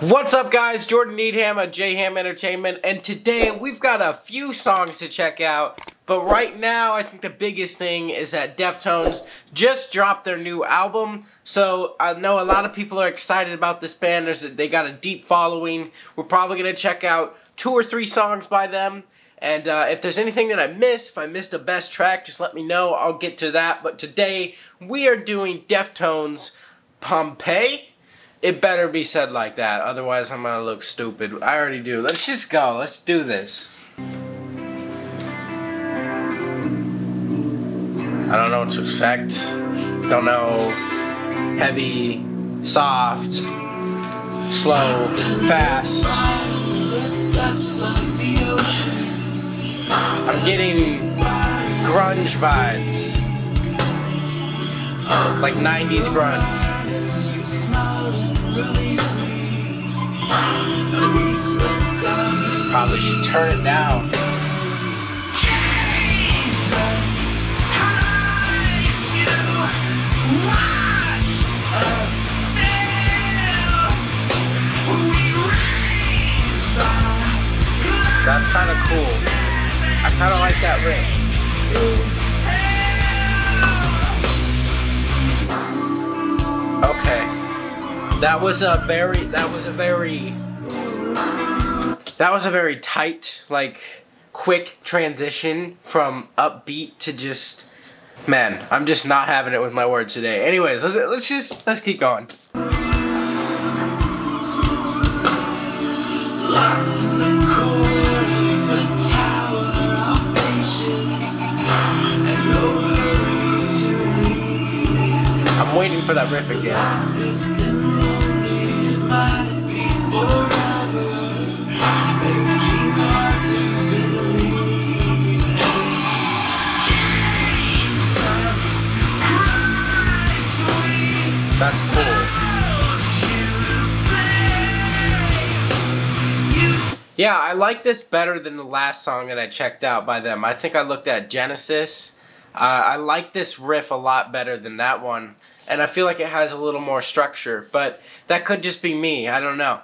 What's up guys, Jordan Needham of Jham Entertainment, and today we've got a few songs to check out, but right now I think the biggest thing is that Deftones just dropped their new album, so I know a lot of people are excited about this band, There's a, they got a deep following, we're probably going to check out two or three songs by them, and uh, if there's anything that I missed, if I missed a best track, just let me know, I'll get to that, but today we are doing Deftones Pompeji, it better be said like that, otherwise I'm gonna look stupid. I already do. Let's just go. Let's do this. I don't know what to expect. Don't know. Heavy, soft, slow, fast. I'm getting grunge vibes. Like 90s grunge. Probably should turn it down. That's kind of cool. I kind of like that riff. That was a very, that was a very, that was a very tight, like, quick transition from upbeat to just, man, I'm just not having it with my words today. Anyways, let's, let's just, let's keep going. I'm waiting for that riff again. Yeah, I like this better than the last song that I checked out by them. I think I looked at Genesis. Uh, I like this riff a lot better than that one. And I feel like it has a little more structure. But that could just be me. I don't know.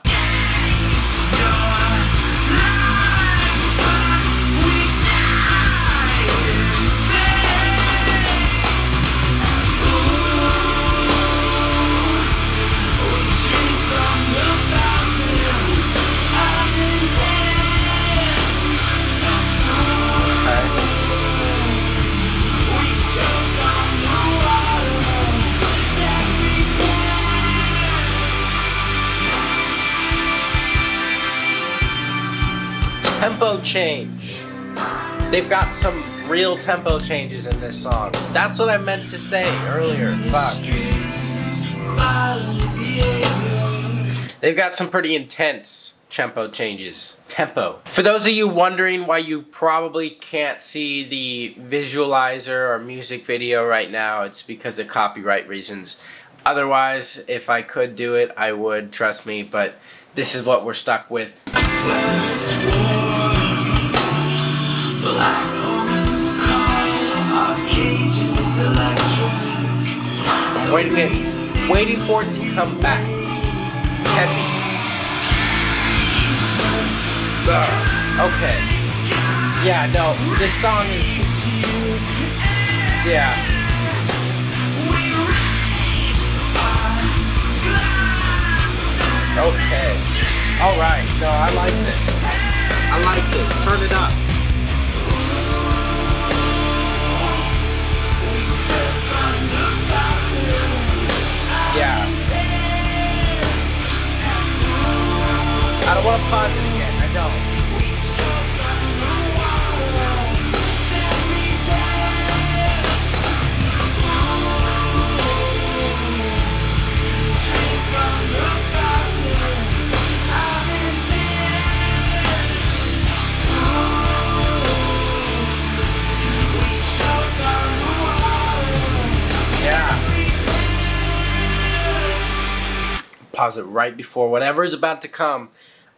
Change. They've got some real tempo changes in this song. That's what I meant to say earlier. Fuck. They've got some pretty intense tempo changes. Tempo. For those of you wondering why you probably can't see the visualizer or music video right now, it's because of copyright reasons. Otherwise, if I could do it, I would, trust me, but this is what we're stuck with. Waiting, it, waiting for it to come back. Heavy. Okay. Yeah, no, this song is. Yeah. Okay. Alright, no, I like this. I like this. Turn it up. Want to pause it again. I don't. pause it right before whatever is about to come.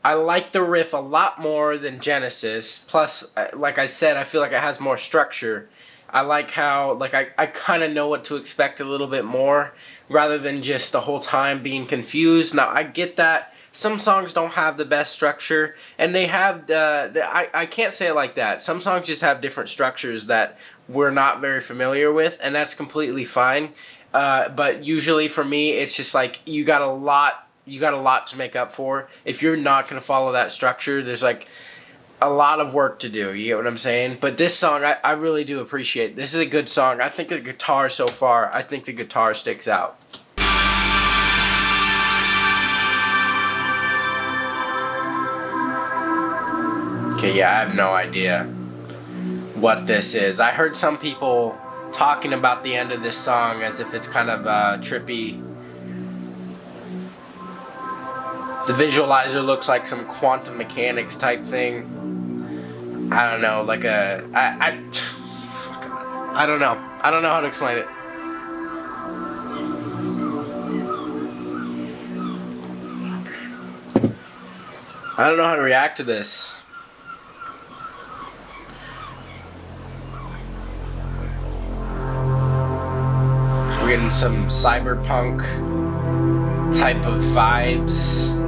I like the riff a lot more than Genesis. Plus, like I said, I feel like it has more structure. I like how, like, I, I kind of know what to expect a little bit more rather than just the whole time being confused. Now, I get that some songs don't have the best structure, and they have the, the I, I can't say it like that. Some songs just have different structures that we're not very familiar with, and that's completely fine. Uh, but usually for me, it's just like you got a lot, you got a lot to make up for. If you're not gonna follow that structure, there's like a lot of work to do. You get what I'm saying? But this song, I, I really do appreciate. This is a good song. I think the guitar so far, I think the guitar sticks out. Okay, yeah, I have no idea what this is. I heard some people talking about the end of this song as if it's kind of uh, trippy. The visualizer looks like some quantum mechanics type thing. I don't know, like a I I I don't know. I don't know how to explain it. I don't know how to react to this. We're getting some cyberpunk type of vibes.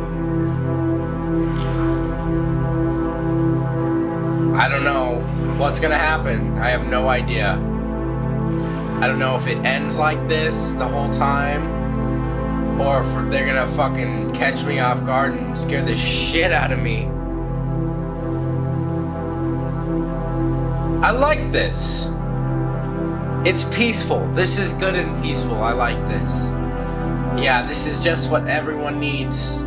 I don't know what's gonna happen. I have no idea. I don't know if it ends like this the whole time or if they're gonna fucking catch me off guard and scare the shit out of me. I like this. It's peaceful. This is good and peaceful. I like this. Yeah, this is just what everyone needs.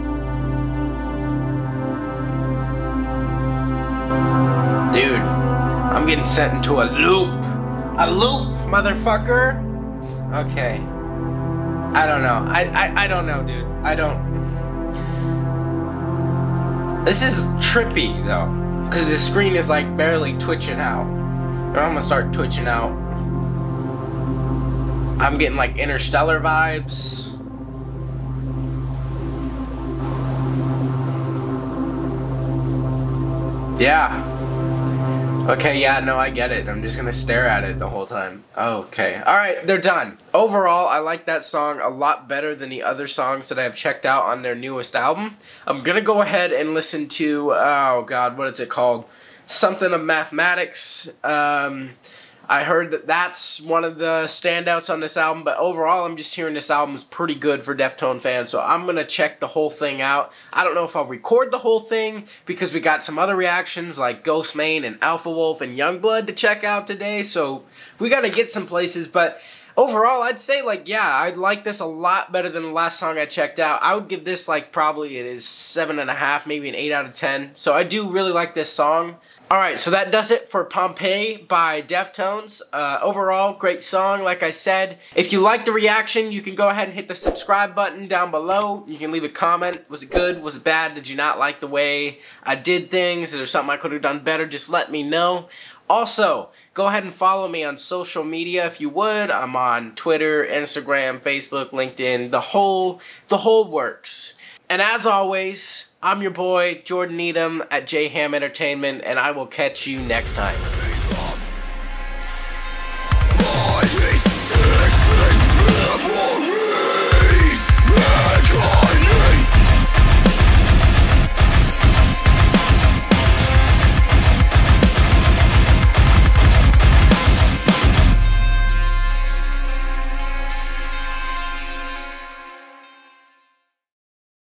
Getting sent into a loop. A loop, motherfucker. Okay. I don't know. I, I, I don't know, dude. I don't. This is trippy, though. Because the screen is like barely twitching out. Or I'm gonna start twitching out. I'm getting like interstellar vibes. Yeah. Okay, yeah, no, I get it. I'm just gonna stare at it the whole time. Okay. Alright, they're done. Overall, I like that song a lot better than the other songs that I have checked out on their newest album. I'm gonna go ahead and listen to, oh god, what is it called? Something of Mathematics. Um, I heard that that's one of the standouts on this album, but overall, I'm just hearing this album is pretty good for Deftone fans, so I'm to check the whole thing out. I don't know if I'll record the whole thing because we got some other reactions like Ghostemane and Alpha Wolf and Yungblud to check out today, so we got to get some places, but overall, I'd say like yeah, I'd like this a lot better than the last song I checked out. I would give this like probably it is seven and a half, maybe an eight out of ten. So I do really like this song. Alright, so that does it for Pompeji by Deftones. Uh, overall, great song, like I said. If you like the reaction, you can go ahead and hit the subscribe button down below. You can leave a comment. Was it good? Was it bad? Did you not like the way I did things? Is there something I could have done better? Just let me know. Also, go ahead and follow me on social media if you would. I'm on Twitter, Instagram, Facebook, LinkedIn, the whole, the whole works. And as always, I'm your boy, Jordan Needham at Jham Entertainment, and I will catch you next time.